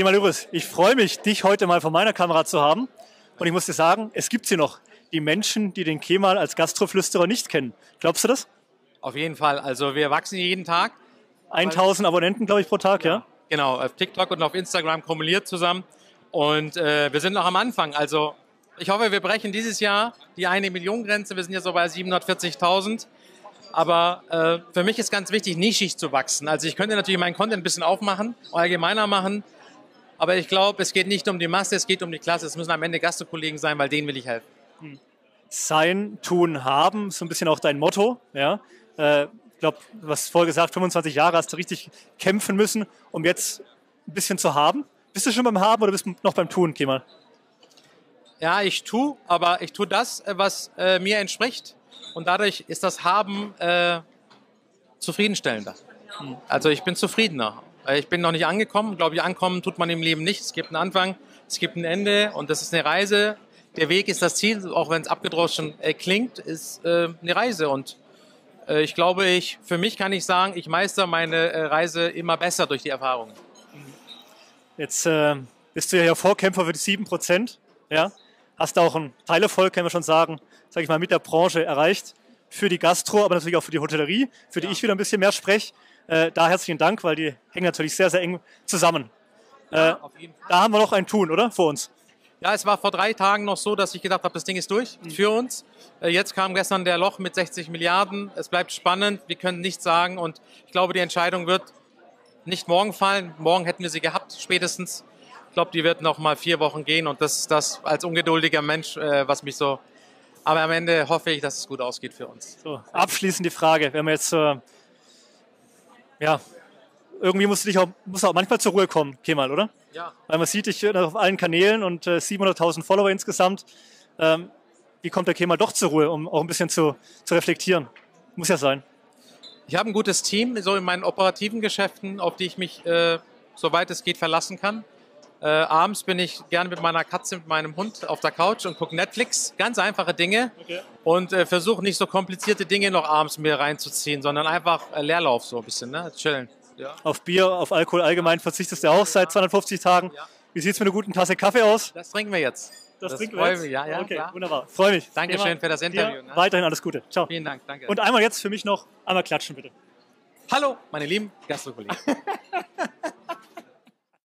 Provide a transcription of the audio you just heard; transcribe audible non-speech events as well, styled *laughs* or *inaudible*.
Kemal Üris, ich freue mich, dich heute mal vor meiner Kamera zu haben. Und ich muss dir sagen, es gibt sie noch. Die Menschen, die den Kemal als Gastroflüsterer nicht kennen. Glaubst du das? Auf jeden Fall. Also wir wachsen jeden Tag. 1000 Abonnenten, glaube ich, pro Tag, ja? ja? Genau, auf TikTok und auf Instagram kumuliert zusammen. Und äh, wir sind noch am Anfang. Also ich hoffe, wir brechen dieses Jahr die eine Million Grenze. Wir sind jetzt so bei 740.000. Aber äh, für mich ist ganz wichtig, nischig zu wachsen. Also ich könnte natürlich meinen Content ein bisschen aufmachen, allgemeiner machen. Aber ich glaube, es geht nicht um die Masse, es geht um die Klasse. Es müssen am Ende Gastkollegen sein, weil denen will ich helfen. Hm. Sein, tun, haben, so ein bisschen auch dein Motto. Ja? Äh, ich glaube, du hast vorher gesagt, 25 Jahre hast du richtig kämpfen müssen, um jetzt ein bisschen zu haben. Bist du schon beim Haben oder bist du noch beim Tun, Kemal? Ja, ich tue, aber ich tue das, äh, was äh, mir entspricht. Und dadurch ist das Haben äh, zufriedenstellender. Also ich bin zufriedener. Äh, ich bin noch nicht angekommen. Glaube ich, ankommen tut man im Leben nicht. Es gibt einen Anfang, es gibt ein Ende und das ist eine Reise. Der Weg ist das Ziel, auch wenn es abgedroschen äh, klingt, ist äh, eine Reise. Und ich glaube, ich, für mich kann ich sagen, ich meister meine Reise immer besser durch die Erfahrungen. Jetzt äh, bist du ja Vorkämpfer für die 7%. Ja? Hast auch einen Teilerfolg, kann man schon sagen, sage ich mal, mit der Branche erreicht. Für die Gastro, aber natürlich auch für die Hotellerie, für die ja. ich wieder ein bisschen mehr spreche. Äh, da herzlichen Dank, weil die hängen natürlich sehr, sehr eng zusammen. Äh, da haben wir noch ein Tun, oder? Vor uns. Ja, es war vor drei Tagen noch so, dass ich gedacht habe, das Ding ist durch mhm. für uns. Äh, jetzt kam gestern der Loch mit 60 Milliarden. Es bleibt spannend. Wir können nichts sagen und ich glaube, die Entscheidung wird nicht morgen fallen. Morgen hätten wir sie gehabt, spätestens. Ich glaube, die wird noch mal vier Wochen gehen und das ist das als ungeduldiger Mensch, äh, was mich so. Aber am Ende hoffe ich, dass es gut ausgeht für uns. So, abschließend die Frage, wenn wir jetzt äh, ja, irgendwie musst du dich auch, musst auch manchmal zur Ruhe kommen, Kemal, oder? Ja. Weil man sieht dich auf allen Kanälen und äh, 700.000 Follower insgesamt. Ähm, wie kommt der Kemal doch zur Ruhe, um auch ein bisschen zu, zu reflektieren? Muss ja sein. Ich habe ein gutes Team, so in meinen operativen Geschäften, auf die ich mich, äh, soweit es geht, verlassen kann. Äh, abends bin ich gerne mit meiner Katze, mit meinem Hund auf der Couch und gucke Netflix. Ganz einfache Dinge. Okay. Und äh, versuche nicht so komplizierte Dinge noch abends mir reinzuziehen, sondern einfach äh, Leerlauf so ein bisschen, ne? Chillen. Ja. Auf Bier, auf Alkohol allgemein verzichtest du auch seit 250 Tagen. Ja. Wie sieht es mit einer guten Tasse Kaffee aus? Das trinken wir jetzt. Das, das trinken wir jetzt? Mich. Ja, ja, okay, klar. wunderbar. Freue mich. Dankeschön für das Interview. Ne? Weiterhin alles Gute. Ciao. Vielen Dank, danke. Und einmal jetzt für mich noch einmal klatschen, bitte. Hallo, meine lieben Gastrokollegen. *laughs*